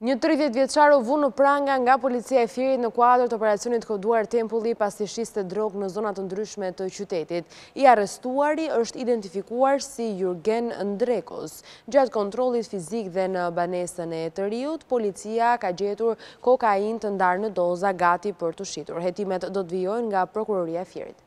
Një tridhjetë vjeçar u vu në pranga nga policia e Fierit në kuadër të operacionit të koduar Tempulli pasi shiste drogë në zona të ndryshme të qytetit. I arrestuari është identifikuar si Jurgen Ndrekos. Gjatë kontrollit fizik dhe në banesën e të riut, policia ka gjetur kokainë të ndarë në doza gati për t'u shitur. Hetimet do të vijojnë nga Prokuroria e Fierit.